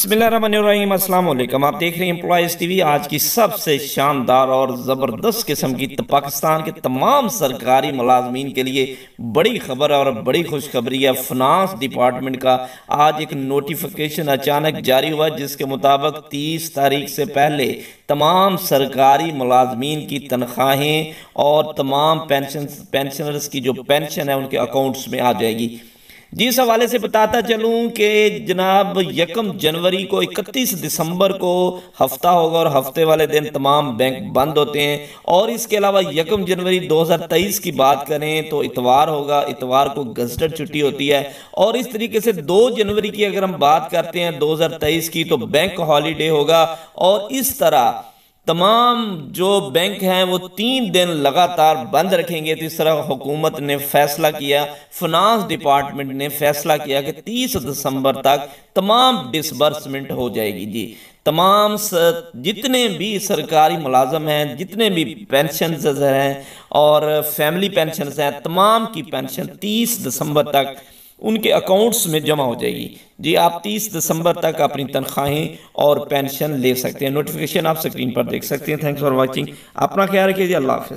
अस्सलाम आप देख रहे हैं एम्प्लॉयज़ टीवी आज की सबसे शानदार और ज़बरदस्त किस्म की पाकिस्तान के तमाम सरकारी मुलाजमीन के लिए बड़ी खबर और बड़ी खुशखबरी है। फिनांस डिपार्टमेंट का आज एक नोटिफिकेशन अचानक जारी हुआ, जिसके मुताबिक तीस तारीख से पहले तमाम सरकारी मुलाजमीन की तनख्वाहें और तमाम पेंशन पेंशनर्स की जो पेंशन है, उनके अकाउंट्स में आ जाएगी। जी इस हवाले से बताता चलूँ कि जनाब यकम जनवरी को 31 दिसंबर को हफ़्ता होगा और हफ़्ते वाले दिन तमाम बैंक बंद होते हैं। और इसके अलावा यकम जनवरी 2023 की बात करें तो इतवार होगा। इतवार को गजटेड छुट्टी होती है। और इस तरीके से 2 जनवरी की अगर हम बात करते हैं 2023 की तो बैंक हॉलीडे होगा। और इस तरह तमाम जो बैंक हैं, वो तीन दिन लगातार बंद रखेंगे। तो इस तरह हुकूमत ने फैसला किया फिनांस डिपार्टमेंट ने फैसला किया कि 30 दिसंबर तक तमाम डिसबर्समेंट हो जाएगी जी। तमाम जितने भी सरकारी मुलाजम हैं, जितने भी पेंशन हैं, और फैमिली पेंशन हैं, तमाम की पेंशन 30 दिसंबर तक उनके अकाउंट्स में जमा हो जाएगी। जी, आप 30 दिसंबर तक अपनी तनख्वाहें और पेंशन ले सकते हैं। नोटिफिकेशन आप स्क्रीन पर देख सकते हैं। थैंक्स फॉर वॉचिंग अपना ख्याल रखिए। अल्लाह हाफ़